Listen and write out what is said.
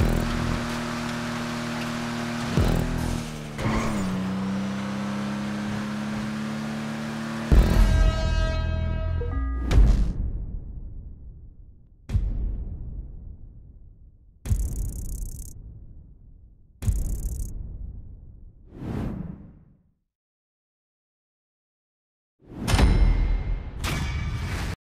Yeah.